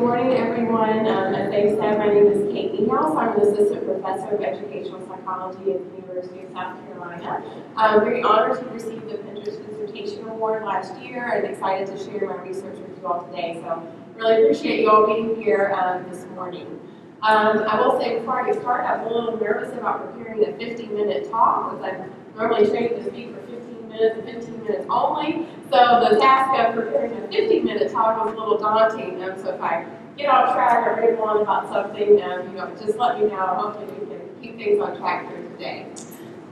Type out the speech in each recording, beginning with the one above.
morning, everyone. Um, as they said, my name is Kate Niehaus. I'm an assistant professor of educational psychology at the University of South Carolina. I'm very honored to receive the Pintrich Dissertation Award last year and excited to share my research with you all today. So really appreciate you all being here um, this morning. Um, I will say before I get started, I'm a little nervous about preparing a 50-minute talk because I'm normally trained to speak for 15 minutes and 15 minutes only. So the task of preparing a 15 minute talk was a little daunting. Um, so if I get off track or ramble on about something, um, you know, just let me know. Hopefully we can keep things on track here today.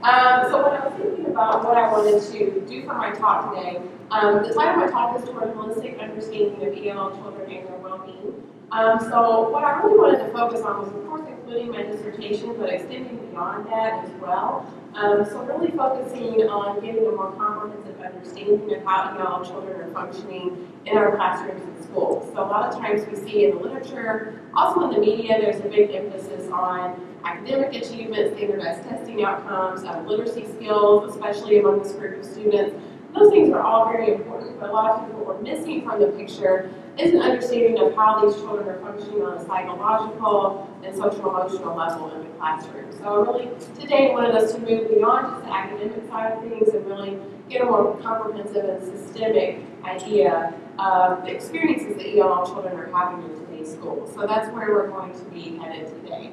Um, so when I was thinking about what I wanted to do for my talk today, um, the title of my talk is toward holistic understanding of ELL children and their well-being. Um, so what I really wanted to focus on was, of course, including my dissertation, but extending beyond that as well. Um, so really focusing on getting a more comprehensive understanding of how ELL children are functioning in our classrooms and schools. So a lot of times we see in the literature, also in the media, there's a big emphasis on academic achievement, standardized testing outcomes, uh, literacy skills, especially among this group of students. Those things are all very important, but a lot of people were missing from the picture is an understanding of how these children are functioning on a psychological and social emotional level in the classroom. So really, today I wanted us to move beyond just the academic side of things and really get a more comprehensive and systemic idea of the experiences that ELL children are having in today's schools. So that's where we're going to be headed today.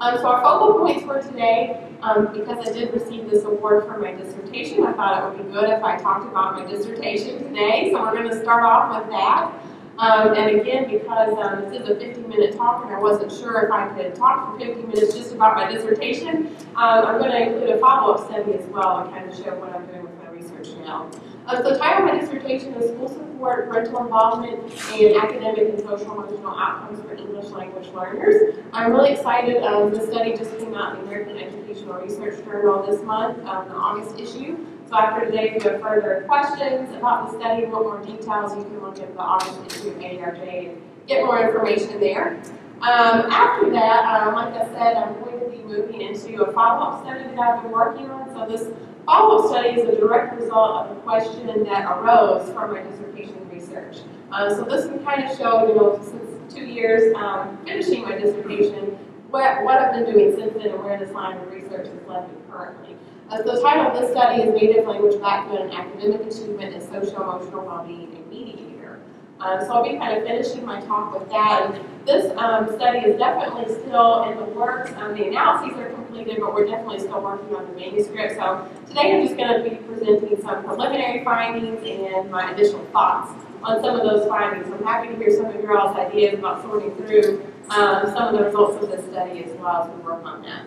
Um, so our focal points for today, um, because I did receive this award for my dissertation, I thought it would be good if I talked about my dissertation today. So we're going to start off with that. Um, and again, because um, this is a 50-minute talk and I wasn't sure if I could talk for 50 minutes just about my dissertation, um, I'm going to include a follow-up study as well and kind of show what I'm doing with my research now. Uh, so the title of my dissertation is School Support, Parental Involvement, and Academic and Social Emotional Outcomes for English Language Learners. I'm really excited. Um, the study just came out in the American Educational Research Journal this month, um, the August issue. So after today, if you have further questions about the study, want more details, you can look at the August issue of AERJ and get more information there. Um, after that, um, like I said, I'm going to be moving into a follow-up study that I've been working on. So this follow-up study is a direct result of a question that arose from my dissertation research. Um, so this can kind of show, you know, since two years um, finishing my dissertation, what, what I've been doing since then and where this line of research has led me currently. Uh, the title of this study is Native Language Background and Academic Achievement and Social-Emotional Wellbeing in Mediator. Um, so I'll be kind of finishing my talk with that. And this um, study is definitely still in the works. Um, the analyses are completed, but we're definitely still working on the manuscript. So today I'm just going to be presenting some preliminary findings and my initial thoughts on some of those findings. I'm happy to hear some of your all's ideas about sorting through um, some of the results of this study as well as we work on that.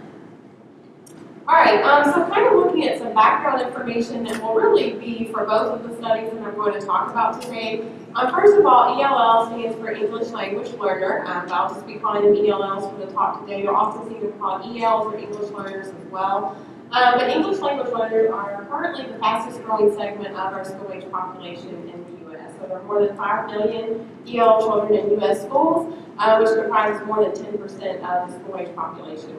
All right, um, so kind of looking at some background information that will really be for both of the studies that I'm going to talk about today. Um, first of all, ELL stands for English Language Learner. Um, I'll just be calling them ELLs for the talk today. You'll also see them called ELs or English Learners as well. Um, but English Language Learners are currently the fastest growing segment of our school age population in the U.S. So there are more than 5 million EL children in U.S. schools, uh, which comprises more than 10% of the school age population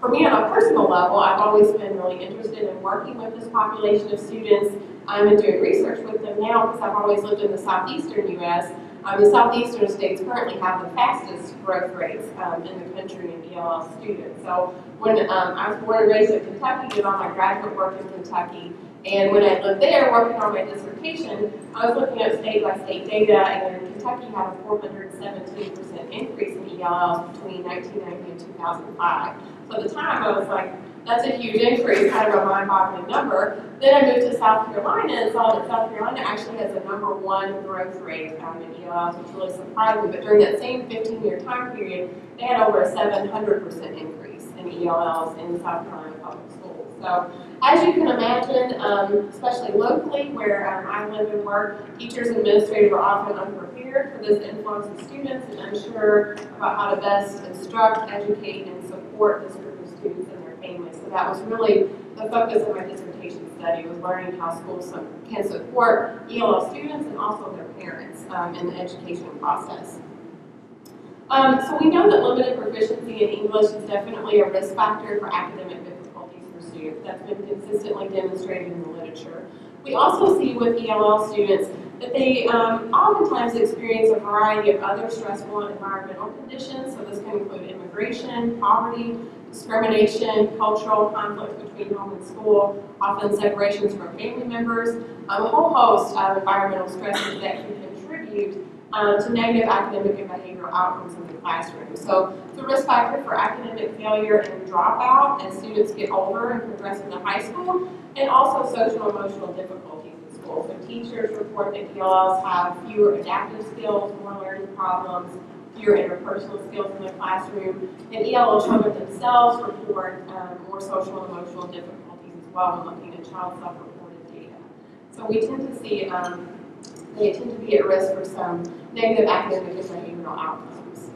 for me on a personal level, I've always been really interested in working with this population of students um, and doing research with them now because I've always lived in the southeastern U.S. Um, the southeastern states currently have the fastest growth rates um, in the country in ELL students. So when um, I was born and raised in Kentucky, did all my graduate work in Kentucky, and when I lived there working on my dissertation, I was looking at state by state data, and Kentucky had a 417% increase in ELLs between 1990 and 2005. At the time, I was like, that's a huge increase, kind of a mind-boggling number. Then I moved to South Carolina and saw that South Carolina actually has a number one growth rate in ELLs, which really surprised me. But during that same 15-year time period, they had over a 700% increase in ELLs in South Carolina public schools. So as you can imagine, um, especially locally where um, I live and work, teachers and administrators are often unprepared for this influx of students and unsure about how to best instruct, educate, and support this group of students and their families. So that was really the focus of my dissertation study, was learning how schools can support ELL students and also their parents um, in the education process. Um, so we know that limited proficiency in English is definitely a risk factor for academic That's been consistently demonstrated in the literature. We also see with ELL students that they um, oftentimes experience a variety of other stressful environmental conditions. So this can include immigration, poverty, discrimination, cultural conflict between home and school, often separations from family members, a whole host of environmental stresses that can contribute um, to negative academic and behavioral outcomes in the classroom. So the risk factor for academic failure and dropout as students get older and progress into high school, and also social emotional difficulties in school. So teachers report that ELLs have fewer adaptive skills, more learning problems, fewer interpersonal skills in the classroom, and ELL children themselves report um, more social emotional difficulties as well when looking at child self-reported data. So we tend to see um, they tend to be at risk for some negative academic and behavioral outcomes.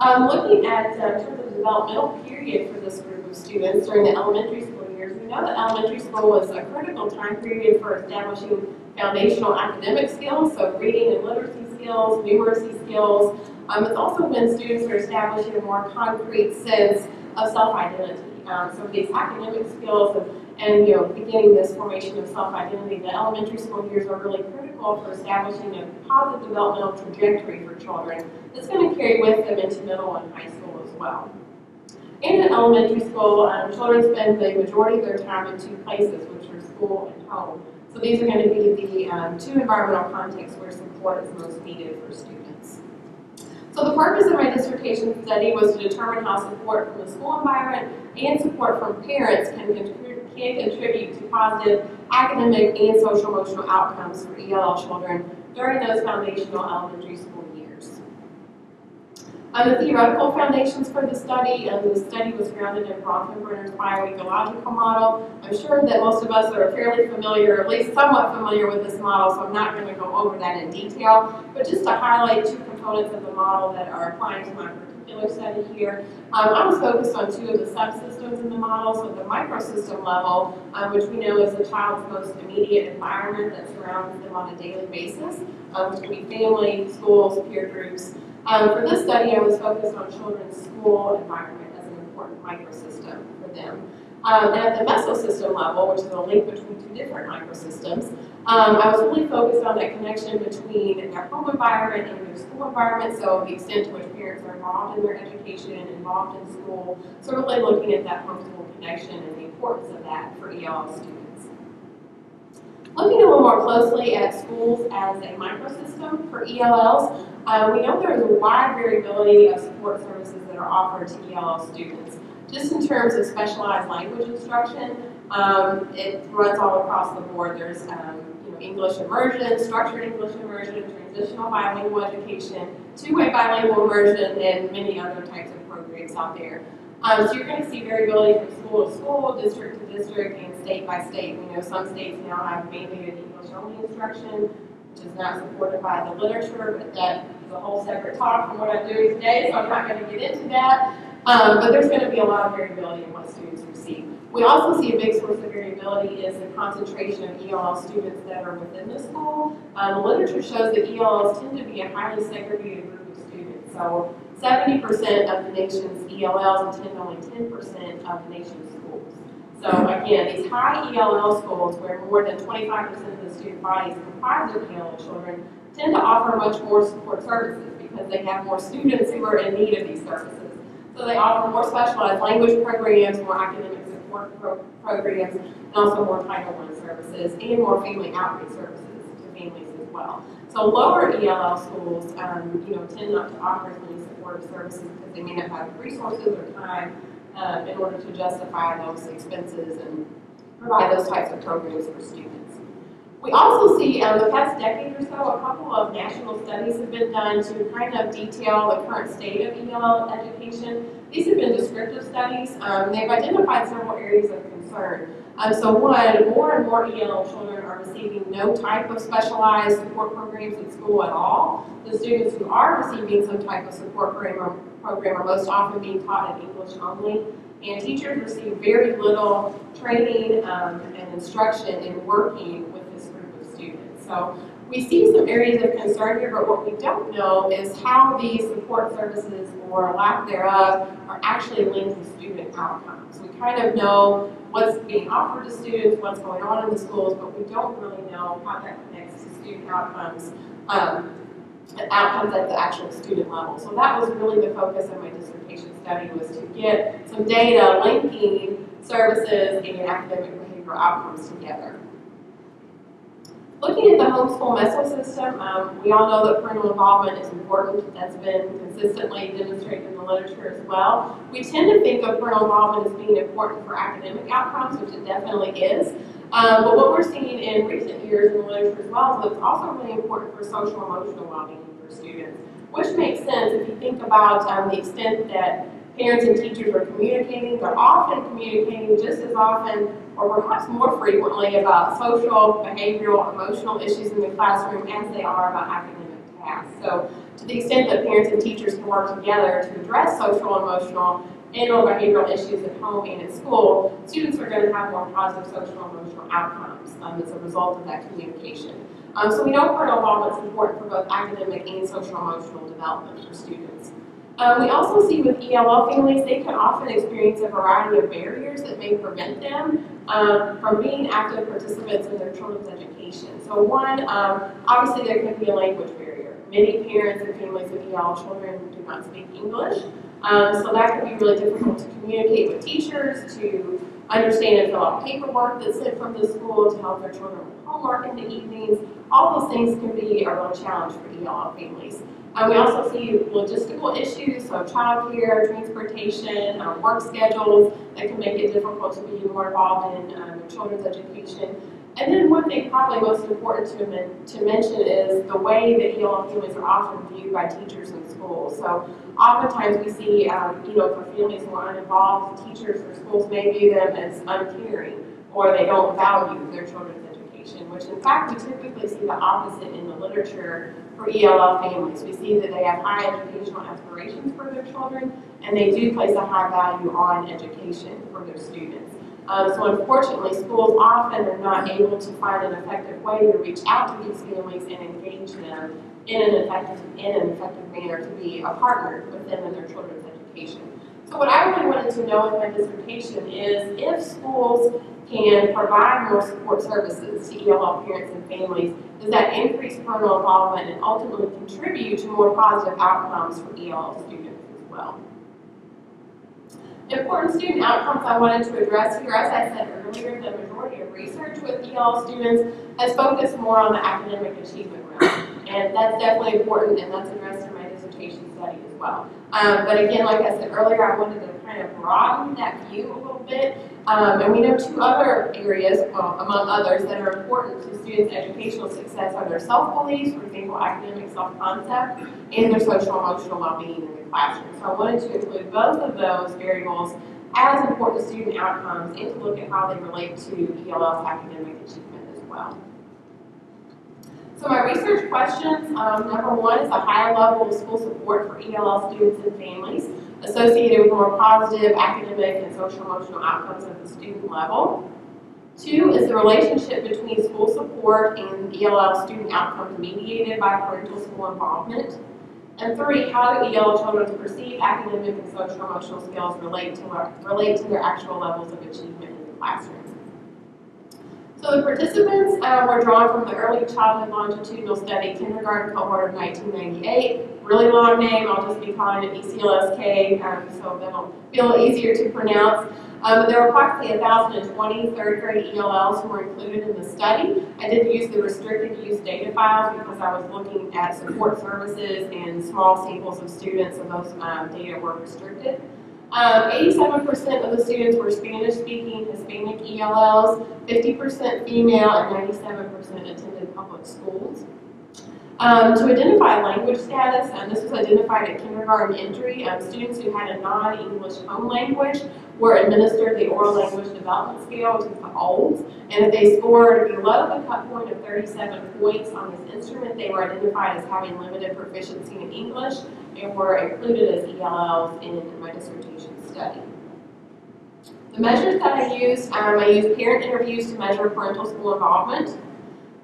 Um, looking at uh, of the developmental period for this group of students during the elementary school years, we know that elementary school is a critical time period for establishing foundational academic skills, so reading and literacy skills, numeracy skills. Um, it's also when students are establishing a more concrete sense of self-identity. Um, so these academic skills and and you know, beginning this formation of self-identity, the elementary school years are really critical for establishing a positive developmental trajectory for children that's going to carry with them into middle and high school as well. In the elementary school, um, children spend the majority of their time in two places, which are school and home. So these are going to be the um, two environmental contexts where support is most needed for students. So the purpose of my dissertation study was to determine how support from the school environment and support from parents can contribute can contribute to positive academic and social emotional outcomes for ELL children during those foundational elementary school years. On the theoretical foundations for the study, and the study was grounded in Bronfenbrenner's bioecological model. I'm sure that most of us are fairly familiar, or at least somewhat familiar with this model, so I'm not going to go over that in detail. But just to highlight two components of the model that are applying to my particular study here. Um, I was focused on two of the subsystems in the model. So the microsystem level, um, which we know is the child's most immediate environment that surrounds them on a daily basis, um, which can be family, schools, peer groups. Um, for this study, I was focused on children's school environment as an important microsystem for them. Um, at the mesosystem level, which is a link between two different microsystems, um, I was really focused on that connection between their home environment and their school environment, so the extent to which parents are involved in their education, involved in school, so really looking at that home-school connection and the importance of that for ELL students. Looking a little more closely at schools as a microsystem for ELLs, uh, we know there's a wide variability of support services that are offered to ELL students. Just in terms of specialized language instruction, um, it runs all across the board. There's um, English immersion, structured English immersion, transitional bilingual education, two-way bilingual immersion, and many other types of programs out there. Um, so you're going to see variability from school to school, district to district, and state by state. We know some states now have mandated English-only instruction, which is not supported by the literature, but that is a whole separate talk from what I'm doing today, so I'm not going to get into that. Um, but there's going to be a lot of variability in what students receive. We also see a big source of variability is the concentration of ELL students that are within the school. Um, the literature shows that ELLs tend to be a highly segregated group of students. So 70% of the nation's ELLs attend only 10% of the nation's schools. So again, these high ELL schools where more than 25% of the student body is comprised of ELL children tend to offer much more support services because they have more students who are in need of these services. So they offer more specialized language programs, more academic pro programs, and also more Title I services and more family outreach services to families as well. So lower ELL schools, um, you know, tend not to offer as many supportive services because they may not have resources or time um, in order to justify those expenses and provide those types of programs for students. We also see um, the past decade or so, a couple of national studies have been done to kind of detail the current state of EL education. These have been descriptive studies. Um, they've identified several areas of concern. Um, so one, more and more EL children are receiving no type of specialized support programs at school at all. The students who are receiving some type of support program, program are most often being taught in English only. And teachers receive very little training um, and instruction in working so we see some areas of concern here, but what we don't know is how these support services or lack thereof are actually linked to student outcomes. We kind of know what's being offered to students, what's going on in the schools, but we don't really know how that connects to student outcomes, um, outcomes at the actual student level. So that was really the focus of my dissertation study was to get some data linking services and academic behavioral outcomes together. Looking at the homeschool mesosystem, um, we all know that parental involvement is important. That's been consistently demonstrated in the literature as well. We tend to think of parental involvement as being important for academic outcomes, which it definitely is. Um, but what we're seeing in recent years in the literature as well is that it's also really important for social emotional well-being for students, which makes sense if you think about um, the extent that parents and teachers are communicating. They're often communicating just as often or perhaps more frequently about social, behavioral, emotional issues in the classroom as they are about academic tasks. So to the extent that parents and teachers can work together to address social, emotional, and or behavioral issues at home and at school, students are going to have more positive social emotional outcomes um, as a result of that communication. Um, so we know parental involvement is important for both academic and social emotional development for students. Um, we also see with ELL families, they can often experience a variety of barriers that may prevent them um, from being active participants in their children's education. So one, um, obviously there can be a language barrier. Many parents and families with ELL children do not speak English. Um, so that can be really difficult to communicate with teachers, to understand and fill out paperwork that's sent from the school, to help their children with homework in the evenings. All those things can be a real challenge for ELL families. Um, we also see logistical issues, so childcare, transportation, um, work schedules that can make it difficult to be more involved in um, children's education. And then one thing probably most important to, men to mention is the way that ELL families are often viewed by teachers in schools. So oftentimes we see, you know, for families who are uninvolved, teachers or schools may view them as uncaring or they don't value their children's education, which in fact we typically see the opposite in the literature for ELL families. We see that they have high educational aspirations for their children, and they do place a high value on education for their students. Um, so unfortunately, schools often are not able to find an effective way to reach out to these families and engage them in an effective, in an effective manner to be a partner with them in their children's education. So what I really wanted to know in my dissertation is if schools can provide more support services to ELL parents and families, does that increase parental involvement and ultimately contribute to more positive outcomes for ELL students as well? Important student outcomes I wanted to address here, as I said earlier, the majority of research with EL students has focused more on the academic achievement realm. And that's definitely important, and that's addressed in my dissertation study as well. Um, but again, like I said earlier, I wanted to kind of broaden that view a little bit. Um, and we know two other areas, well, among others, that are important to students' educational success are their self-beliefs, for example, academic self-concept, and their social-emotional well-being in the classroom. So I wanted to include both of those variables as important to student outcomes and to look at how they relate to ELL's academic achievement as well. So my research questions, um, number one is a higher level of school support for ELL students and families associated with more positive academic and social emotional outcomes at the student level. Two is the relationship between school support and ELL student outcomes mediated by parental school involvement. And three, how do EL children's perceived academic and social emotional skills relate to, relate to their actual levels of achievement in the classroom? So the participants uh, were drawn from the Early Childhood Longitudinal Study Kindergarten Cohort of 1998. Really long name, I'll just be calling it ECLSK, um, so that'll be easier to pronounce. Um, there were approximately 1,020 third grade ELLs who were included in the study. I did use the restricted use data files because I was looking at support services and small samples of students, and those um, data were restricted. 87% um, of the students were Spanish-speaking Hispanic ELLs, 50% female, and 97% attended public schools. Um, to identify language status, and this was identified at kindergarten entry, um, students who had a non-English home language were administered the Oral Language Development Scale, which is the OLDS, and if they scored below the cut point of 37 points on this instrument, they were identified as having limited proficiency in English and were included as ELLs in my dissertation study. The measures that I used, um, I used parent interviews to measure parental school involvement.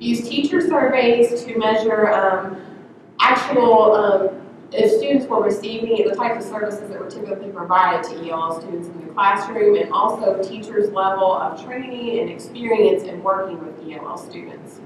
We use teacher surveys to measure um, actual, um, if students were receiving the types of services that were typically provided to ELL students in the classroom, and also teachers' level of training and experience in working with ELL students.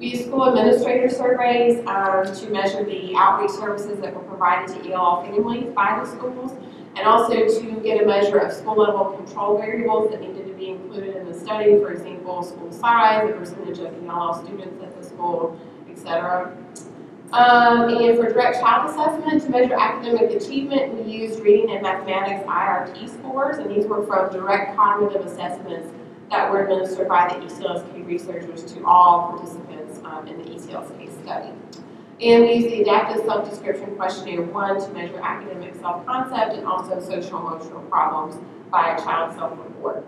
We use school administrator surveys um, to measure the outreach services that were provided to ELL families by the schools, and also to get a measure of school level control variables that needed to be included in the study, for example, school size, the percentage of ELL students at the school, etc. Um, and for direct child assessment to measure academic achievement, we used reading and mathematics IRT scores, and these were from direct cognitive assessments that were administered by the ECLSK researchers to all participants um, in the ECLSK study. And we used the adaptive self-description questionnaire one to measure academic self-concept and also social emotional problems by a child self-report.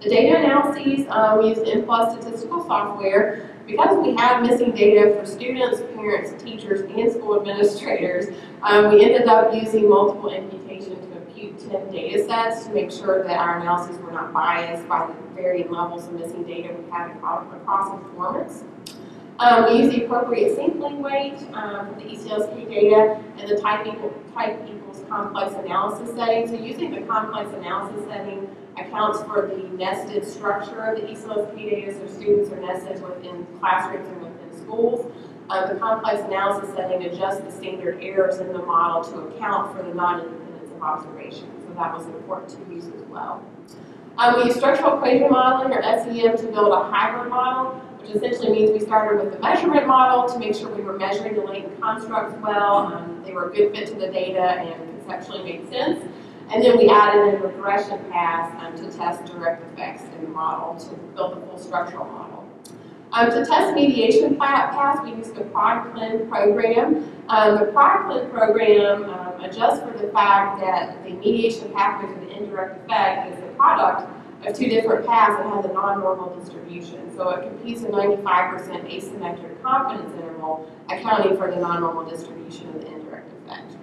The data analyses, um, we use Mplus statistical software. Because we have missing data for students, parents, teachers, and school administrators, um, we ended up using multiple imputation to impute 10 data sets to make sure that our analyses were not biased by the varying levels of missing data we had across, performance. Um, we use the appropriate sampling weight um, for the ECLSK data and the type equals complex analysis setting. So using the complex analysis setting accounts for the nested structure of the ECLSK data, so students are nested within classrooms and within schools. Uh, the complex analysis setting adjusts the standard errors in the model to account for the non-independence of observation. So that was important to use as well. Um, we use structural equation modeling, or SEM, to build a hybrid model, which essentially means we started with the measurement model to make sure we were measuring the latent constructs well, um, they were a good fit to the data and conceptually made sense. And then we added in regression paths um, to test direct effects in the model to build the full structural model. Um, to test mediation paths, we used the ProdClin program. Um, the ProdClin program um, adjusts for the fact that the mediation pathway for the indirect effect is the product of two different paths that has a non-normal distribution. So it computes a 95% asymmetric confidence interval, accounting for the non-normal distribution of the indirect effect.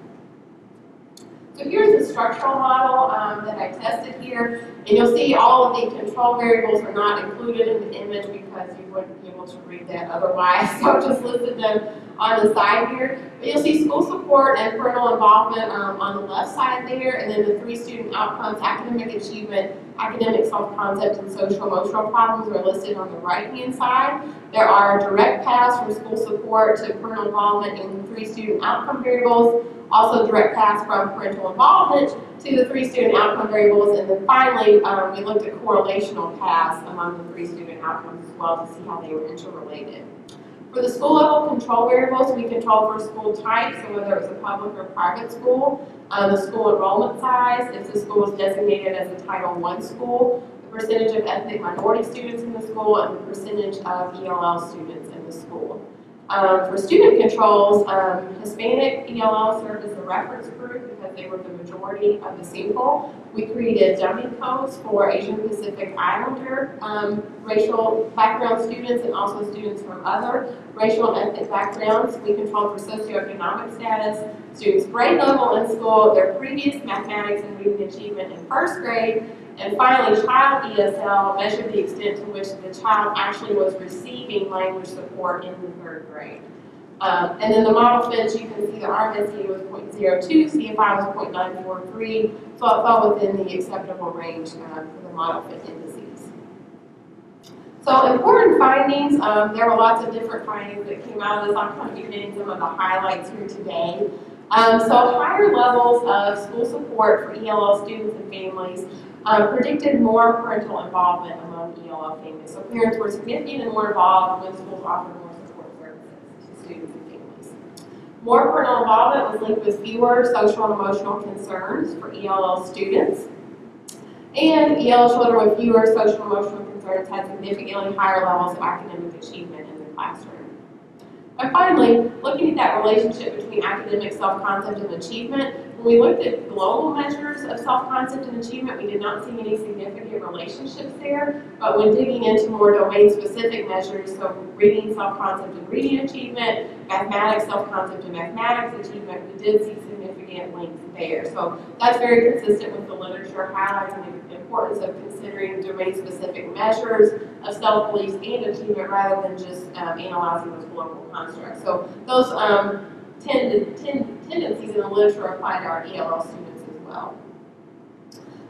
So here's the structural model um, that I tested here, and you'll see all of the control variables are not included in the image because you wouldn't be able to read that otherwise, so I've just listed them on the side here. But you'll see school support and parental involvement um, on the left side there, and then the three student outcomes, academic achievement, academic self-concept, and social emotional problems are listed on the right-hand side. There are direct paths from school support to parental involvement in three student outcome variables, also direct paths from parental involvement to the three student outcome variables, and then finally, um, we looked at correlational paths among the three student outcomes as well to see how they were interrelated. For the school level control variables, we control for school type, so whether it's a public or private school, uh, the school enrollment size, if the school is designated as a Title I school, the percentage of ethnic minority students in the school, and the percentage of ELL students in the school. Um, for student controls, um, Hispanic ELL served as a reference group because they were the majority of the sample. We created dummy codes for Asian Pacific Islander um, racial background students and also students from other racial and ethnic backgrounds. We controlled for socioeconomic status, students' grade level in school, their previous mathematics and reading achievement in first grade, and finally, child ESL measured the extent to which the child actually was receiving language support in the third grade. Um, and then the model fits, you can see the RMSE was 0.02, CFI was 0.943, so it fell within the acceptable range uh, for the model fit indices. So important findings, um, there were lots of different findings that came out of this. I'm kind of hitting some of the highlights here today. Um, so higher levels of school support for ELL students and families um, predicted more parental involvement among ELL families. So parents were significantly more involved when schools offered more support services to students and families. More parental involvement was linked with fewer social and emotional concerns for ELL students. And ELL children with fewer social and emotional concerns had significantly higher levels of academic achievement in the classroom. And finally, looking at that relationship between academic self-concept and achievement, we looked at global measures of self-concept and achievement, we did not see any significant relationships there. But when digging into more domain-specific measures, so reading self-concept and reading achievement, mathematics self-concept and mathematics achievement, we did see significant significant links there. So that's very consistent with the literature highlighting the importance of considering domain-specific measures of self-beliefs and achievement rather than just um, analyzing those global constructs. So those um, tend, tend, tendencies in the literature apply to our ELL students as well.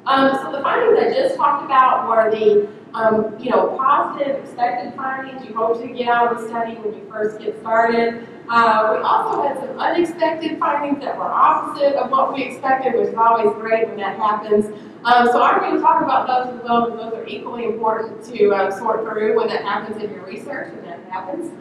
Um, so the findings I just talked about were the um, you know, positive expected findings you hope to get out of the study when you first get started. Uh, we also had some unexpected findings that were opposite of what we expected, which is always great when that happens. Um, so I'm going to talk about those as well because those are equally important to uh, sort through when that happens in your research, when that happens.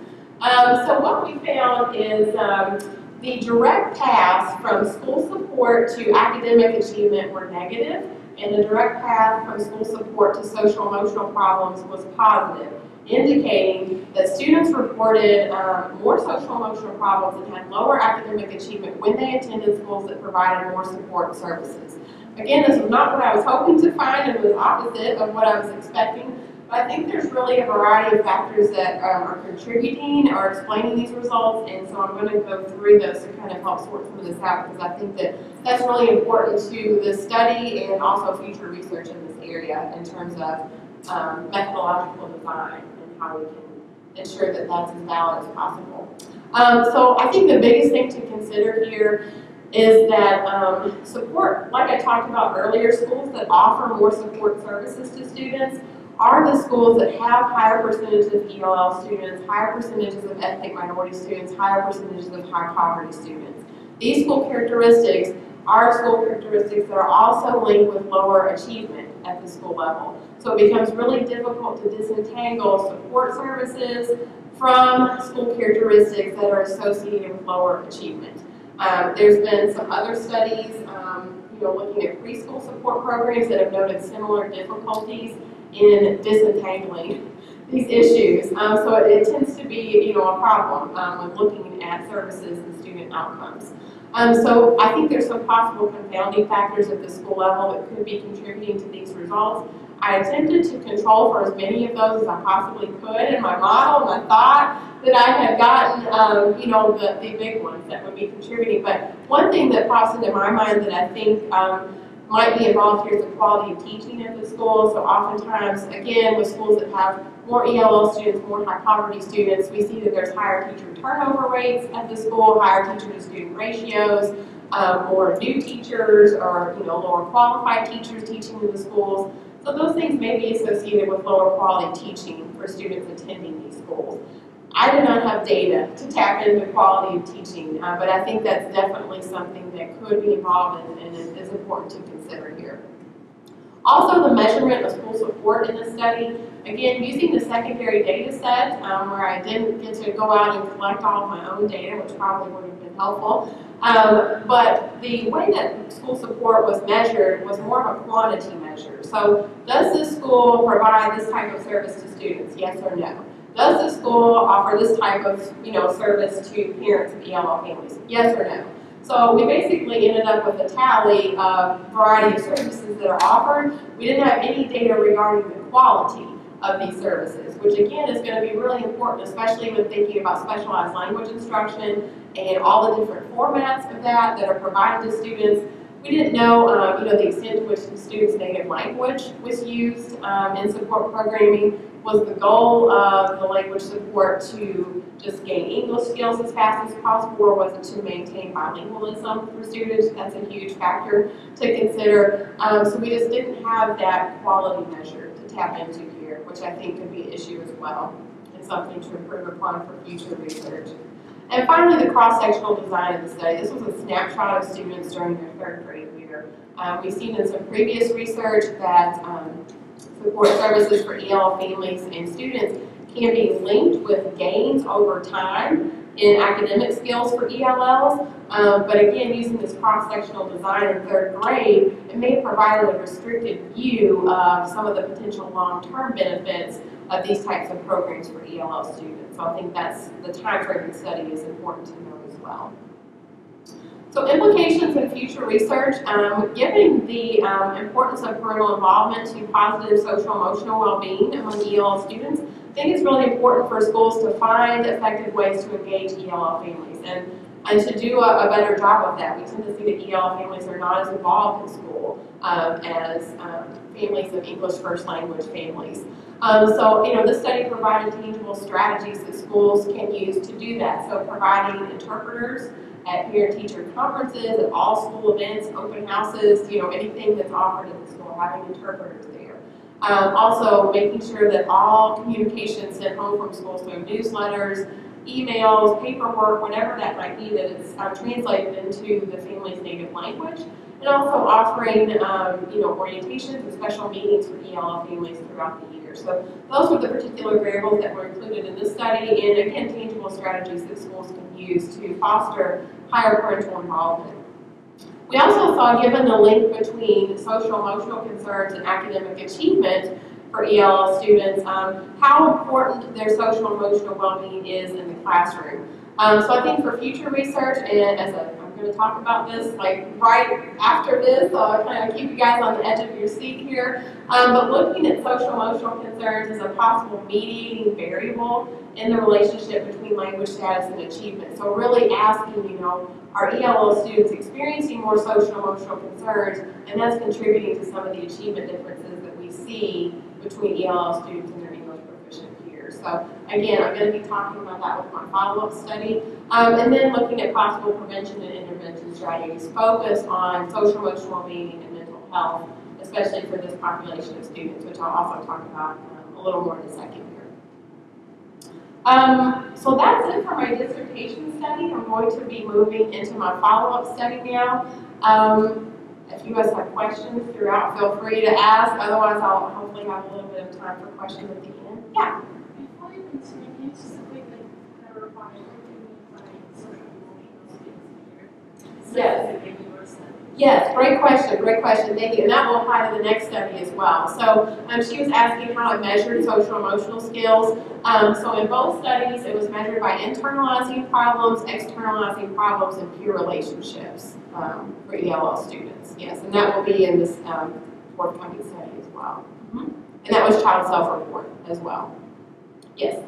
Um, so what we found is um, the direct paths from school support to academic achievement were negative and the direct path from school support to social emotional problems was positive, indicating that students reported um, more social emotional problems and had lower academic achievement when they attended schools that provided more support services. Again, this was not what I was hoping to find, it was opposite of what I was expecting, I think there's really a variety of factors that um, are contributing or explaining these results, and so I'm going to go through those to kind of help sort some of this out because I think that that's really important to the study and also future research in this area in terms of um, methodological design and how we can ensure that that's as valid as possible. Um, so I think the biggest thing to consider here is that um, support, like I talked about earlier, schools that offer more support services to students are the schools that have higher percentages of ELL students, higher percentages of ethnic minority students, higher percentages of high poverty students. These school characteristics are school characteristics that are also linked with lower achievement at the school level. So it becomes really difficult to disentangle support services from school characteristics that are associated with lower achievement. Um, there's been some other studies, um, you know, looking at preschool support programs that have noted similar difficulties in disentangling these issues. Um, so it, it, tends to be, you know, a problem um, when looking at services and student outcomes. Um, so I think there's some possible confounding factors at the school level that could be contributing to these results. I attempted to control for as many of those as I possibly could in my model, and I thought that I had gotten, um, you know, the, the big ones that would be contributing. But one thing that pops into my mind that I think um, might be involved here is the quality of teaching at the school. So oftentimes, again, with schools that have more ELL students, more high poverty students, we see that there's higher teacher turnover rates at the school, higher teacher to student ratios, um, more new teachers or you know lower qualified teachers teaching in the schools. So those things may be associated with lower quality teaching for students attending these schools. I do not have data to tap into quality of teaching, uh, but I think that's definitely something that could be involved in, and is important to consider here. Also, the measurement of school support in the study. Again, using the secondary data set, um, where I didn't get to go out and collect all of my own data, which probably would have been helpful. Um, but the way that school support was measured was more of a quantity measure. So, does this school provide this type of service to students? Yes or no? Does the school offer this type of you know service to parents of ELL families? Yes or no? So we basically ended up with a tally of variety of services that are offered. We didn't have any data regarding the quality of these services, which again is going to be really important, especially when thinking about specialized language instruction and all the different formats of that that are provided to students. We didn't know, um, you know, the extent to which the student's native language was used um, in support programming. Was the goal of the language support to just gain English skills as fast as possible, or was it to maintain bilingualism for students? That's a huge factor to consider. Um, so we just didn't have that quality measure to tap into here, which I think could be an issue as well, and something to improve upon for future research. And finally, the cross-sectional design of the study. This was a snapshot of students during their third grade year. Um, we've seen in some previous research that um, support services for EL families and students can be linked with gains over time in academic skills for ELLs. Um, but again, using this cross-sectional design in third grade, it may have provided a restricted view of some of the potential long-term benefits of these types of programs for ELL students. So I think that's the time frame study is important to know as well. So implications in future research, um, given the um, importance of parental involvement to positive social emotional well-being among ELL students, I think it's really important for schools to find effective ways to engage ELL families. And And to do a, a better job of that, we tend to see that EL families are not as involved in school um, as um, families of English first language families. Um, so, you know, this study provided tangible strategies that schools can use to do that. So, providing interpreters at parent-teacher conferences, at all school events, open houses, you know, anything that's offered at the school, having interpreters there. Um, also, making sure that all communication sent home from school, so newsletters, emails, paperwork, whatever that might be, that it's uh, translated into the family's native language. And also offering, um, you know, orientations and special meetings for ELL families throughout the year. So those were the particular variables that were included in this study, and again, tangible strategies that schools can use to foster higher parental involvement. We also saw, given the link between social emotional concerns and academic achievement for ELL students, um, how important their social emotional well-being is in the classroom. Um, so I think for future research, and as a, I'm going to talk about this like right after this, so I'll kind of keep you guys on the edge of your seat here. Um, but looking at social emotional concerns as a possible mediating variable in the relationship between language status and achievement. So really asking, you know, are ELL students experiencing more social emotional concerns, and that's contributing to some of the achievement differences that we see between ELL students and their English proficient peers. So again, I'm going to be talking about that with my follow-up study. Um, and then looking at possible prevention and intervention strategies focused on social emotional well-being and mental health, especially for this population of students, which I'll also talk about um, a little more in a second. Um, so that's it for my dissertation study. I'm going to be moving into my follow-up study now. Um, if you guys have questions throughout, feel free to ask. Otherwise, I'll hopefully have a little bit of time for questions at the end. Yeah. Before you continue, can you just quickly clarify what you mean by social emotional skills here? Yes. Yes, great question, great question, thank you. And that will apply to the next study as well. So um, she was asking how I measured social emotional skills. Um, so in both studies, it was measured by internalizing problems, externalizing problems, and peer relationships um, for ELL students. Yes, and that will be in this um, forthcoming study as well. Mhm. And that was child self-report as well. Yes.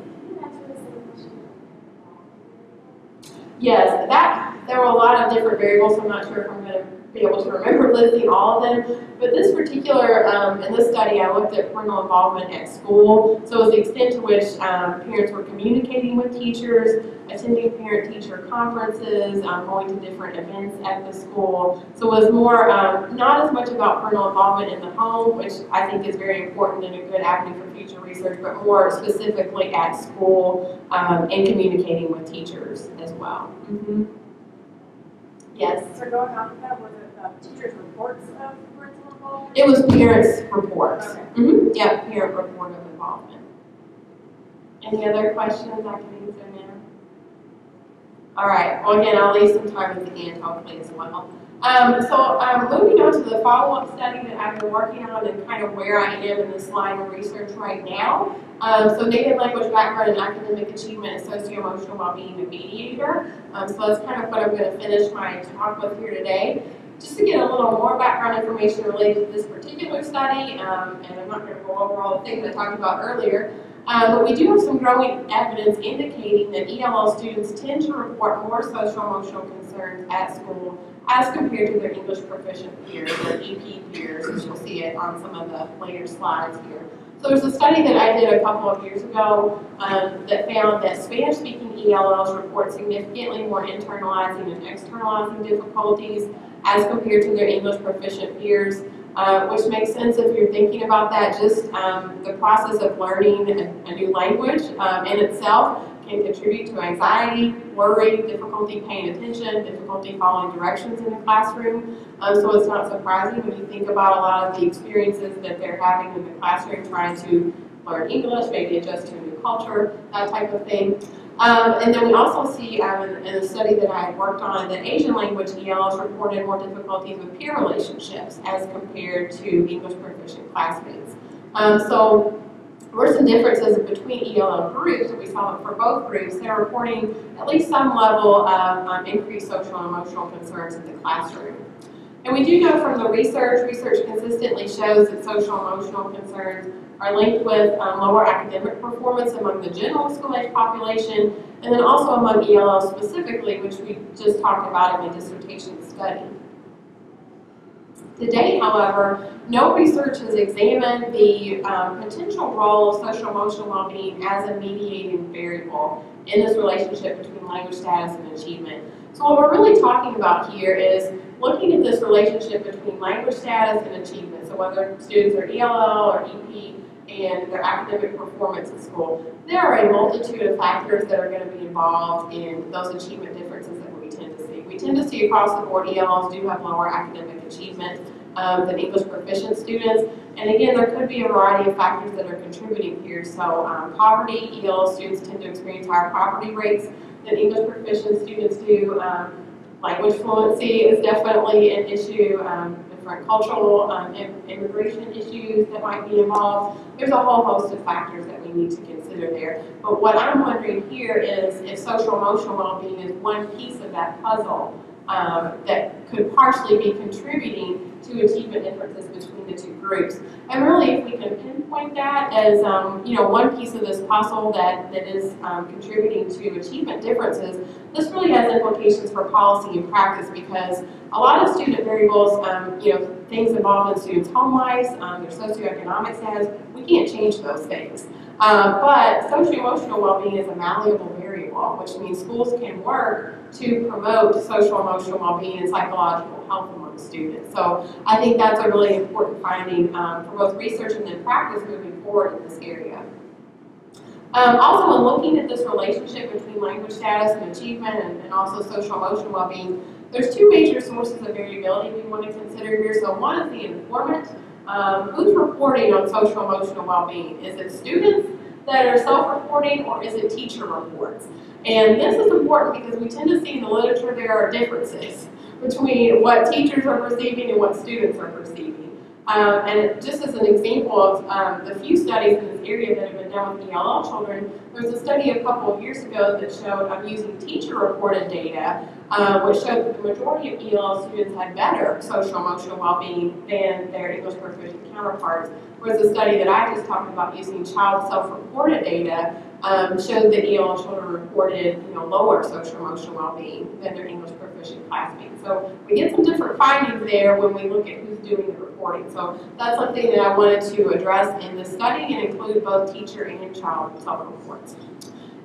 Yes, that, there were a lot of different variables, I'm not sure if I'm gonna be able to remember listing all of them. But this particular, um, in this study, I looked at parental involvement at school. So it was the extent to which, um, parents were communicating with teachers, attending parent-teacher conferences, um, going to different events at the school. So it was more, um, not as much about parental involvement in the home, which I think is very important and a good avenue for future research, but more specifically at school, um, and communicating with teachers as well. Mhm. Yes. So going off of that, was it uh, teachers' reports of parental involvement? It was parents' reports. Okay. hmm yeah, parent report of involvement. Any other questions I can answer now? All right, well, again, I'll leave some time at the end, hopefully, as well. Um, so, um, moving on to the follow-up study that I've been working on and kind of where I am in this line of research right now. Um, so, native language background and academic achievement and socio-emotional well-being and mediator. Um, so that's kind of what I'm going to finish my talk with here today. Just to get a little more background information related to this particular study, um, and I'm not going to go over all the things I talked about earlier, uh, but we do have some growing evidence indicating that ELL students tend to report more social emotional concerns at school as compared to their English proficient peers, their EP peers, as you'll see it on some of the later slides here. So there's a study that I did a couple of years ago um, that found that Spanish-speaking ELLs report significantly more internalizing and externalizing difficulties as compared to their English proficient peers, uh, which makes sense if you're thinking about that. Just um, the process of learning a, a new language um, in itself can contribute to anxiety, worry, difficulty paying attention, difficulty following directions in the classroom. Um, so it's not surprising when you think about a lot of the experiences that they're having in the classroom trying to learn English, maybe adjust to a new culture, that type of thing. Um, and then we also see um, in, a study that I worked on that Asian language ELs reported more difficulties with peer relationships as compared to English proficient classmates. Um, so there were some differences between ELL groups that we saw for both groups. They're reporting at least some level of um, increased social and emotional concerns in the classroom. And we do know from the research, research consistently shows that social emotional concerns are linked with um, lower academic performance among the general school age population, and then also among ELL specifically, which we just talked about in the dissertation study. To date, however, no research has examined the um, potential role of social emotional well-being as a mediating variable in this relationship between language status and achievement. So what we're really talking about here is looking at this relationship between language status and achievement. So whether students are ELL or EP and their academic performance in school, there are a multitude of factors that are going to be involved in those achievement differences that we tend to see. We tend to see across the board ELLs do have lower academic achievement um, than English proficient students. And again, there could be a variety of factors that are contributing here. So um, poverty, EL students tend to experience higher poverty rates than English proficient students do. Um, language fluency is definitely an issue. Um, different cultural um, immigration issues that might be involved. There's a whole host of factors that we need to consider there. But what I'm wondering here is if social emotional well-being is one piece of that puzzle um, that could partially be contributing to achievement differences between the two groups. And really, if we can pinpoint that as um, you know one piece of this puzzle that, that is um, contributing to achievement differences, this really has implications for policy and practice because a lot of student variables, um, you know, things involved in students' home lives, um, their socioeconomic status, we can't change those things. Um, but socio-emotional well-being is a malleable variable, which means schools can work to promote social-emotional well-being and psychological health among students. So I think that's a really important finding um, for both research and then practice moving forward in this area. Um, also, in looking at this relationship between language status and achievement and, and also social-emotional well-being, there's two major sources of variability we want to consider here. So one is the informant, um, who's reporting on social emotional well-being? Is it students that are self-reporting or is it teacher reports? And this is important because we tend to see in the literature there are differences between what teachers are perceiving and what students are perceiving. Um, and just as an example of um, the few studies in this area that have been done with ELL children, there was a study a couple of years ago that showed I'm using teacher-reported data, uh, which showed that the majority of ELL students had better social emotional well-being than their English proficient counterparts. Whereas the study that I just talked about using child self-reported data um, showed that EL children reported you know, lower social emotional well-being than their English proficient classmates. So we get some different findings there when we look at who's doing the reporting. So that's something that I wanted to address in the study and include both teacher and child self-reports.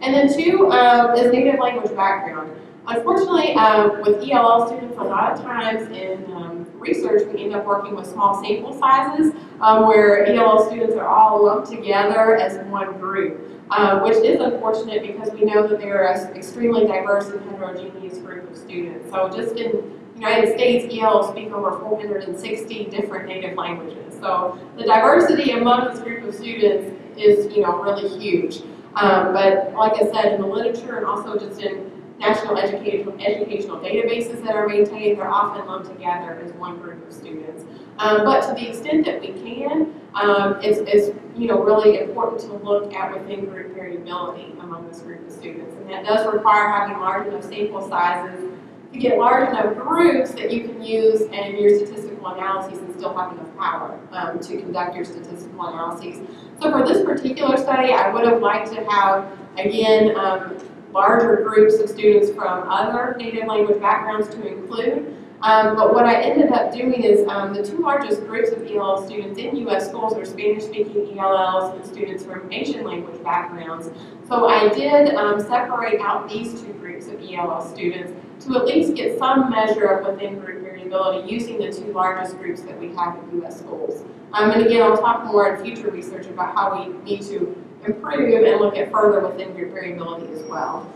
And then two um, is native language background. Unfortunately, um, with ELL students, a lot of times in um, research, we end up working with small sample sizes um, where ELL students are all lumped together as one group um, which is unfortunate because we know that they're an extremely diverse and heterogeneous group of students. So just in the United States, EL speak over 460 different native languages. So the diversity among this group of students is, you know, really huge. Um, but like I said, in the literature and also just in national educational, educational databases that are maintained, they're often lumped together as one group of students. Um, but to the extent that we can, um, it's, it's you know, really important to look at within group variability among this group of students. And that does require having large enough sample sizes to get large enough groups that you can use in your statistical analyses and still have enough power um, to conduct your statistical analyses. So for this particular study, I would have liked to have, again, um, larger groups of students from other native language backgrounds to include. Um, but what I ended up doing is um, the two largest groups of ELL students in U.S. schools are Spanish-speaking ELLs and students from Asian language backgrounds. So I did um, separate out these two groups of ELL students to at least get some measure of within-group variability using the two largest groups that we have in U.S. schools. Um, and again, I'll talk more in future research about how we need to improve and look at further within-group variability as well.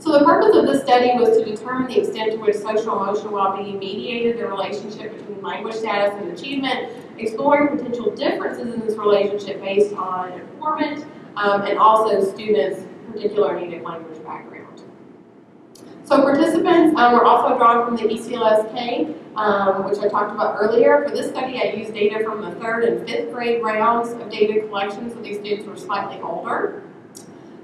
So the purpose of this study was to determine the extent to which social emotional well-being mediated the relationship between language status and achievement, exploring potential differences in this relationship based on informant um, and also students' particular native language background. So participants um, were also drawn from the ECLSK, um, which I talked about earlier. For this study, I used data from the third and fifth grade rounds of data collection, so these students were slightly older.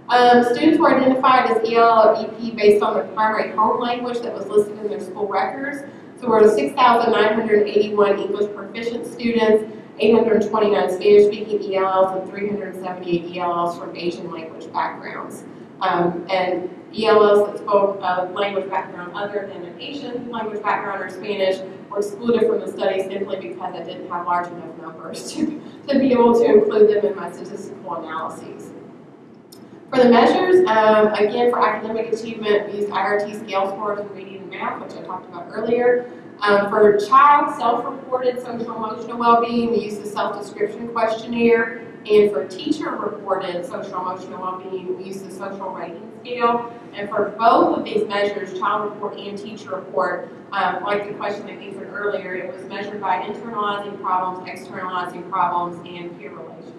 Um, students were identified as EL or EP based on their primary home language that was listed in their school records. So we're 6,981 English proficient students 829 Spanish-speaking ELLs, and 378 ELLs from Asian language backgrounds. Um, and ELLs that spoke a language background other than an Asian language background or Spanish were excluded from the study simply because I didn't have large enough numbers to, to be able to include them in my statistical analyses. For the measures, um, again, for academic achievement, we used IRT scale scores in reading and math, which I talked about earlier. Um, for child self-reported social emotional well-being, we used the self-description questionnaire. And for teacher-reported social emotional well-being, we use the social rating scale. And for both of these measures, child report and teacher report, um, like the question I answered earlier, it was measured by internalizing problems, externalizing problems, and peer relations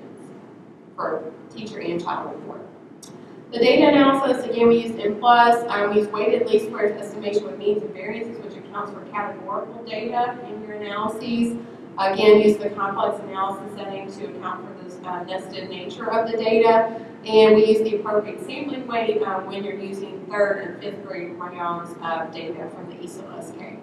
for teacher and child report. The data analysis, again, we used Mplus, um, we used weighted least squares estimation with means and variances, which accounts for categorical data in your analyses. Again, use the complex analysis setting to account for this uh, nested nature of the data. And we use the appropriate sampling weight um, when you're using third and fifth grade rounds of data from the ECLSK.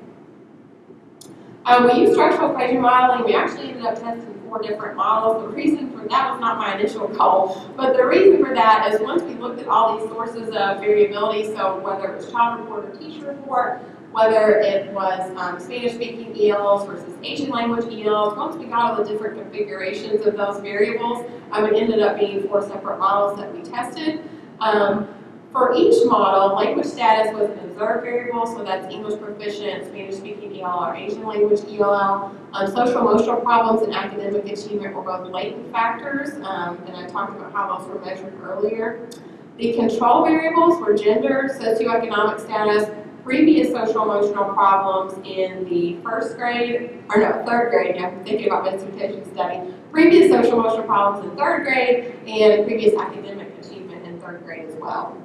Um, we use structural equation modeling. We actually ended up testing different models. The reason for that was not my initial goal, but the reason for that is once we looked at all these sources of variability, so whether it was child report or teacher report, whether it was um, Spanish-speaking ELs versus Asian language ELs. Once we got all the different configurations of those variables, um, it ended up being four separate models that we tested. Um, for each model, language status was an observed variable, so that's English proficient, Spanish-speaking EL, or Asian language ELL. Um, social emotional problems and academic achievement were both latent factors, um, and I talked about how those were measured earlier. The control variables were gender, socioeconomic status, previous social emotional problems in the first grade, or no, third grade, now I'm thinking about dissertation study, previous social emotional problems in third grade, and previous academic achievement in third grade as well.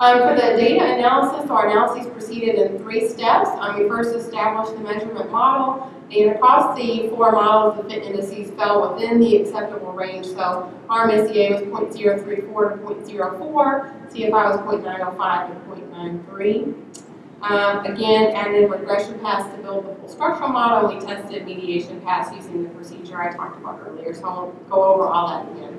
Um, for the data analysis, our analyses proceeded in three steps. Um, we first established the measurement model, and across the four models, the fit indices fell within the acceptable range. So RMSEA was 0.034 to 0.04, CFI was 0.905 to 0.93. Um, again, added regression paths to build the full structural model. We tested mediation paths using the procedure I talked about earlier, so I won't go over all that again.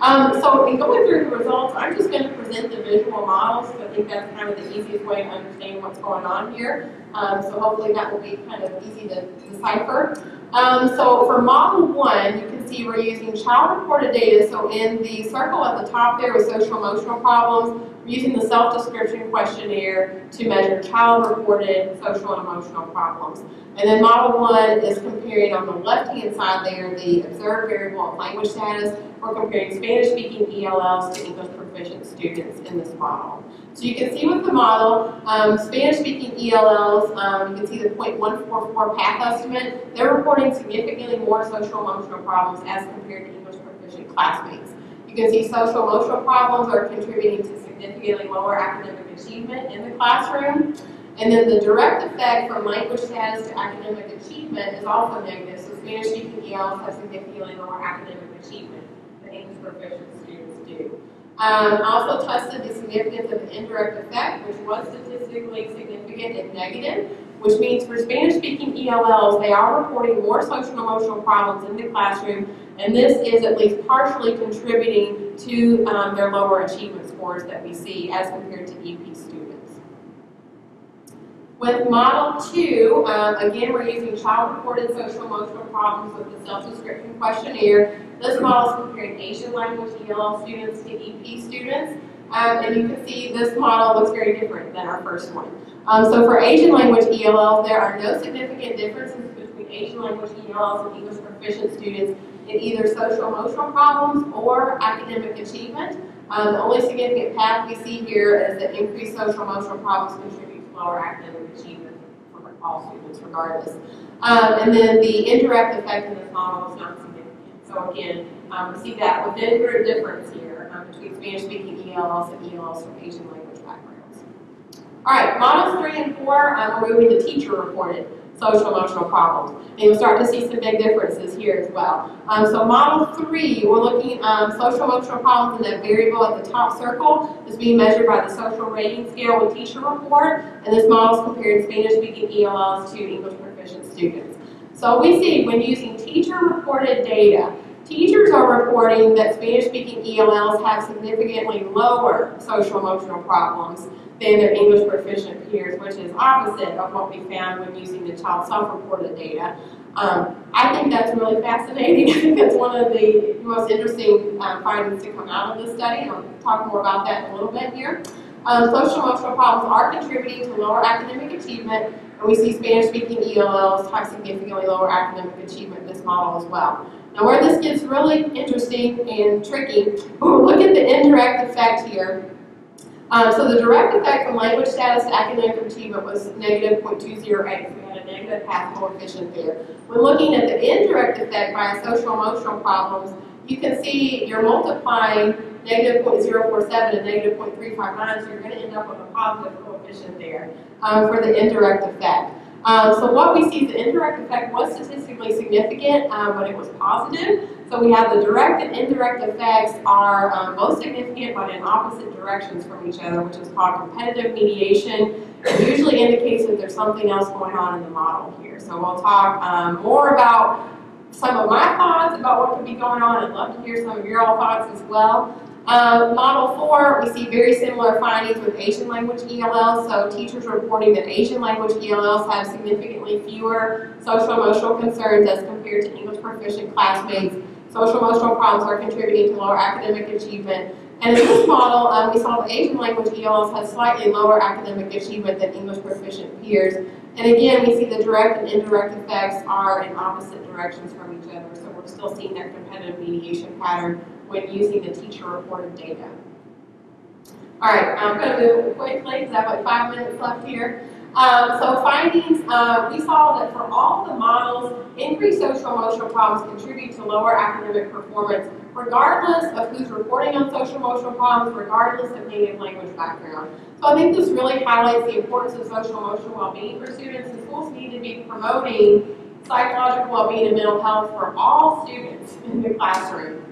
Um, so in going through the results, I'm just going to present the visual models. So I think that's kind of the easiest way to understand what's going on here. Um, so hopefully that will be kind of easy to decipher. Um, so for model one, you can see we're using child-reported data. So in the circle at the top there with social emotional problems, using the self-description questionnaire to measure child-reported social and emotional problems. And then model one is comparing on the left-hand side there the observed variable of language status. We're comparing Spanish-speaking ELLs to English proficient students in this model. So you can see with the model, um, Spanish-speaking ELLs, um, you can see the 0.144 path estimate. They're reporting significantly more social emotional problems as compared to English proficient classmates. You can see social emotional problems are contributing to significantly lower academic achievement in the classroom. And then the direct effect from language status to academic achievement is also negative. So Spanish-speaking ELs have significantly lower academic achievement than English proficient students do. Um, also tested the significance of the indirect effect, which was statistically significant and negative, which means for Spanish-speaking ELLs, they are reporting more social and emotional problems in the classroom, and this is at least partially contributing to um, their lower achievement scores that we see as compared to EP students. With Model 2, um, again, we're using child-reported social emotional problems with the self-description questionnaire. This model is comparing Asian language ELL students to EP students. Um, and you can see this model looks very different than our first one. Um, so for Asian language ELLs, there are no significant differences between Asian language ELLs and English proficient students in either social emotional problems or academic achievement. Um, the only significant path we see here is that increased social emotional problems contribute to lower academic achievement for all students regardless. Um, and then the indirect effect of this model is not significant. So again, um, we see that within group difference here um, between Spanish-speaking ELLs and ELLs from Asian language. All right, models three and four, we're moving to teacher-reported social emotional problems. And you'll start to see some big differences here as well. Um, so model three, we're looking um, social emotional problems in that variable at the top circle is being measured by the social rating scale with teacher report. And this model is comparing Spanish-speaking ELLs to English proficient students. So we see when using teacher-reported data, teachers are reporting that Spanish-speaking ELLs have significantly lower social emotional problems than their English proficient peers, which is opposite of what we found when using the child self-reported data. Um, I think that's really fascinating. I think that's one of the most interesting um, findings to come out of this study, I'll talk more about that in a little bit here. Um, social emotional problems are contributing to lower academic achievement, and we see Spanish-speaking ELLs have significantly lower academic achievement in this model as well. Now where this gets really interesting and tricky, look at the indirect effect here. Um, so the direct effect from language status to academic achievement was negative 0.208. So we had a negative path coefficient there. When looking at the indirect effect by social emotional problems, you can see you're multiplying negative 0.047 and negative 0.359, so you're going to end up with a positive coefficient there um, for the indirect effect. Um, so what we see, the indirect effect was statistically significant um, when it was positive. So we have the direct and indirect effects are um, both significant but in opposite directions from each other, which is called competitive mediation. It usually indicates that there's something else going on in the model here. So we'll talk um, more about some of my thoughts about what could be going on. I'd love to hear some of your all thoughts as well. Um, model 4, we see very similar findings with Asian language ELLs. So teachers reporting that Asian language ELLs have significantly fewer social emotional concerns as compared to English proficient classmates. Social emotional problems are contributing to lower academic achievement. And in this model, um, we saw the Asian language ELLs had slightly lower academic achievement than English proficient peers. And again, we see the direct and indirect effects are in opposite directions from each other. So we're still seeing that competitive mediation pattern when using the teacher-reported data. All right, I'm going to move quickly because I have like five minutes left here. Um, so findings, uh, we saw that for all the models, increased social emotional problems contribute to lower academic performance regardless of who's reporting on social emotional problems, regardless of native language background. So I think this really highlights the importance of social emotional well-being for students and schools need to be promoting psychological well-being and mental health for all students in the classroom.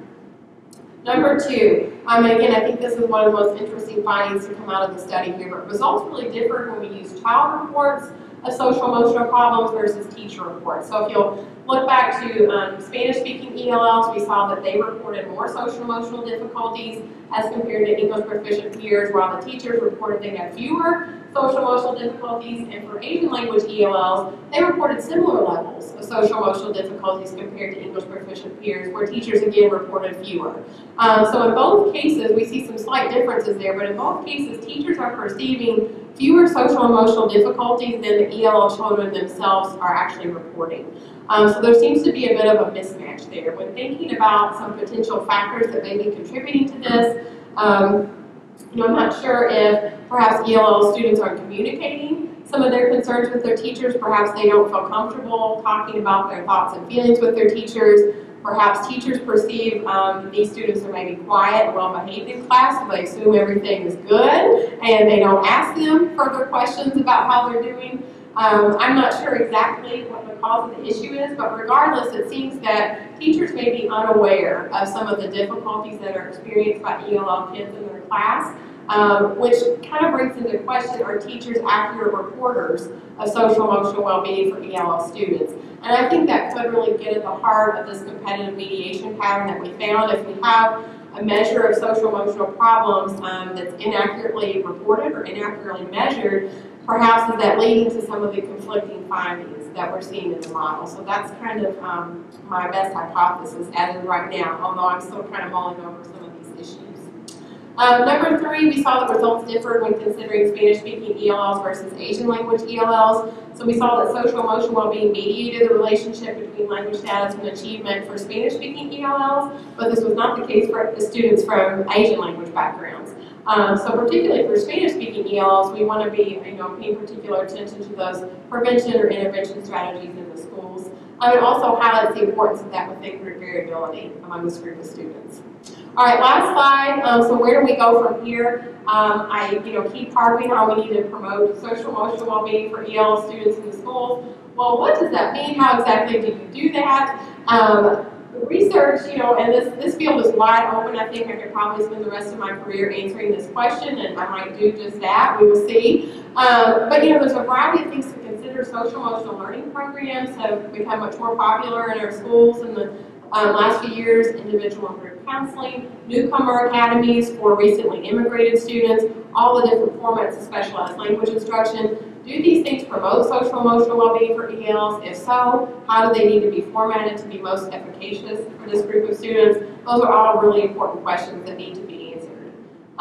Number two, um, and again, I think this is one of the most interesting findings to come out of the study here, but results really differ when we use child reports of social emotional problems versus teacher reports. So if you'll look back to um, Spanish-speaking ELLs, we saw that they reported more social emotional difficulties as compared to English proficient peers, while the teachers reported they had fewer social emotional difficulties, and for Asian language ELLs, they reported similar levels of social emotional difficulties compared to English proficient peers, where teachers again reported fewer. Um, so in both cases, we see some slight differences there, but in both cases, teachers are perceiving fewer social emotional difficulties than the ELL children themselves are actually reporting. Um, so there seems to be a bit of a mismatch there. When thinking about some potential factors that may be contributing to this, um, you know, I'm not sure if perhaps ELL students aren't communicating some of their concerns with their teachers. Perhaps they don't feel comfortable talking about their thoughts and feelings with their teachers. Perhaps teachers perceive um, these students are maybe quiet and well behaved in class, so they assume everything is good and they don't ask them further questions about how they're doing. Um, I'm not sure exactly what the cause of the issue is, but regardless, it seems that teachers may be unaware of some of the difficulties that are experienced by ELL kids in their class, um, which kind of brings into question are teachers accurate reporters of social emotional well-being for ELL students. And I think that could really get at the heart of this competitive mediation pattern that we found. If we have a measure of social emotional problems um, that's inaccurately reported or inaccurately measured, perhaps is that leading to some of the conflicting findings that we're seeing in the model. So that's kind of um, my best hypothesis as of right now, although I'm still kind of mulling over some of. Um, number three, we saw that results differed when considering Spanish-speaking ELLs versus Asian language ELLs. So we saw that social emotional well-being mediated the relationship between language status and achievement for Spanish-speaking ELLs, but this was not the case for the students from Asian language backgrounds. Um, so particularly for Spanish-speaking ELLs, we want to be, you know, paying particular attention to those prevention or intervention strategies in the schools. Um, it also highlights the importance of that within group variability among this group of students. All right, last slide. Um, so where do we go from here? Um, I, you know, keep harping how we need to promote social emotional well-being for EL students in the schools. Well, what does that mean? How exactly do you do that? Um, research, you know, and this, this field is wide open. I think I could probably spend the rest of my career answering this question, and I might do just that. We will see. Um, but, you know, there's a variety of things to consider social emotional learning programs have become much more popular in our schools in the um, last few years, individual and group counseling, newcomer academies for recently immigrated students, all the different formats of specialized language instruction. Do these things promote social emotional well-being for ELs? If so, how do they need to be formatted to be most efficacious for this group of students? Those are all really important questions that need to be.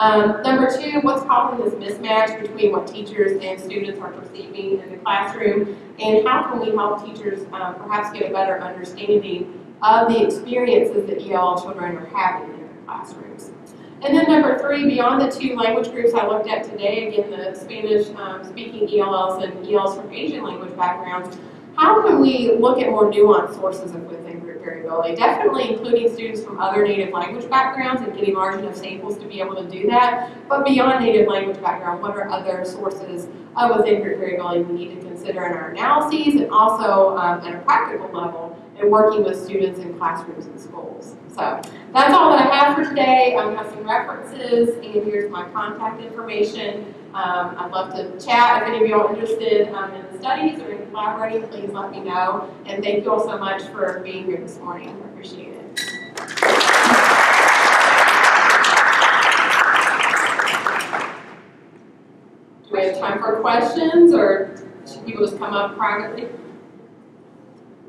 Um, number two, what's causing this mismatch between what teachers and students are perceiving in the classroom, and how can we help teachers um, perhaps get a better understanding of the experiences that EL children are having in their classrooms? And then number three, beyond the two language groups I looked at today, again, the Spanish um, ELLs and ELs from Asian language backgrounds, how can we look at more nuanced sources of within variability? Definitely including students from other native language backgrounds and getting large enough samples to be able to do that. But beyond native language background, what are other sources of within group we need to consider in our analyses and also um, at a practical level in working with students in classrooms and schools. So that's all that I have for today. I have some references and here's my contact information. Um, I'd love to chat if any of you are interested um, in the studies or in collaborating, please let me know. And thank you all so much for being here this morning. I appreciate it. Do we have time for questions or should people just come up privately?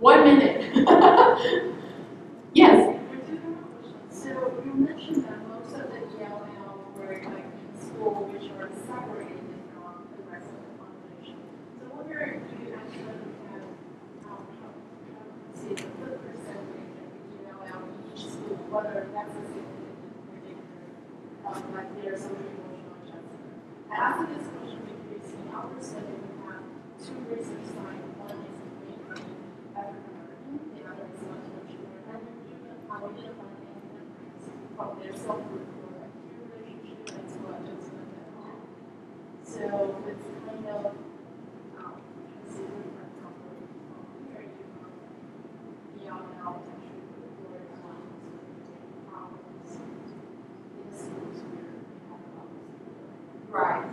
One minute. yes. So you mentioned that most of the ELL were which are separated from the rest of the population. So I wonder if you actually have, um, see the percentage of ELL in each school, whether that's a significant predictor of like their social emotional adjustment. I asked this question because in our study we have two research sites, one is mainly African American, the other is multicultural American. How we define independence from their subgroup or like peer relationship and to adjustment at all. So it's kind of, beyond of Right.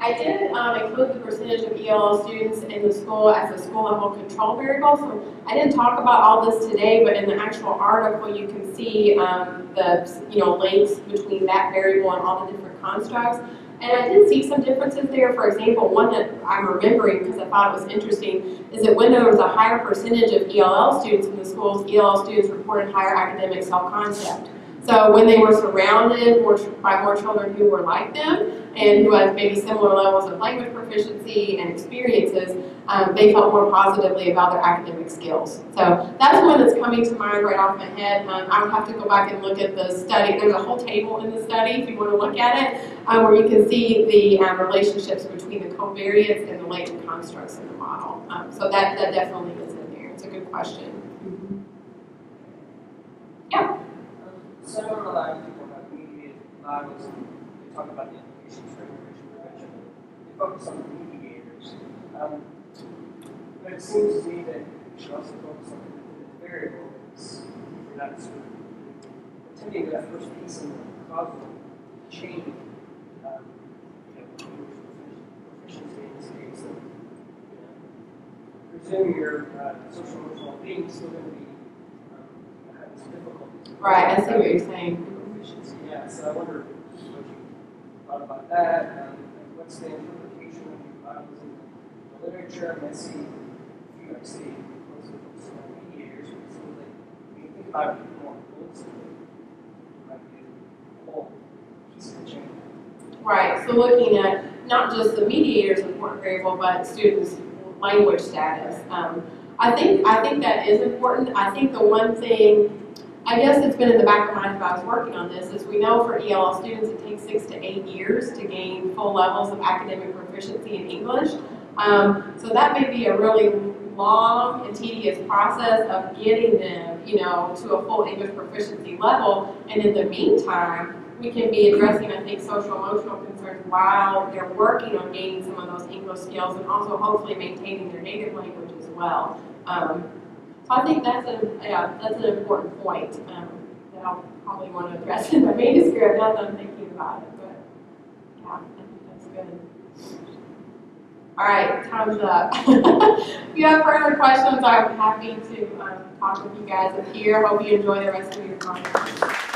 I did um, include the percentage of ELL students in the school as a school level control variable. So I didn't talk about all this today, but in the actual article, you can see um, the you know links between that variable and all the different constructs. And I did see some differences there. For example, one that I'm remembering because I thought it was interesting is that when there was a higher percentage of ELL students in the schools, ELL students reported higher academic self-concept. So when they were surrounded more, by more children who were like them and who had maybe similar levels of language proficiency and experiences, um, they felt more positively about their academic skills. So that's one that's coming to mind right off my head. Um, I would have to go back and look at the study. There's a whole table in the study if you want to look at it, um, where you can see the um, relationships between the covariates and the latent constructs in the model. Um, so that, that definitely is in there. It's a good question. Yeah. Our people have mediated violence, they talk about the implications for immigration prevention. They focus on the mediators. Um, but it seems to me that we should also focus on the variables. We're not sort of attending to that first piece in the causal chain. Um, you proficiency in this case. So, you know, presume your uh, social emotional being is still going to be um, have some difficulties. Right, I see what you're saying. Yeah, so I wonder what you thought about that, um, and what's the interpretation of the Bibles in the literature, and I see, you see, most of those uh, mediators, but it seems like, when you think about it more holistically, it might be a whole piece of the chain. Right, so looking at not just the mediator's important variable, but students' language status. Um, I think, I think that is important. I think the one thing, I guess it's been in the back of my mind if I was working on this, is we know for ELL students it takes six to eight years to gain full levels of academic proficiency in English. Um, so that may be a really long and tedious process of getting them, you know, to a full English proficiency level. And in the meantime, we can be addressing, I think, social emotional concerns while they're working on gaining some of those English skills and also hopefully maintaining their native language as well. Um, so I think that's a yeah, that's an important point um, that I'll probably want to address in my manuscript now that I'm thinking about it. But yeah, I think that's good. All right, time's up. If you have further questions, I'm happy to um, talk with you guys up here. Hope you enjoy the rest of your conference.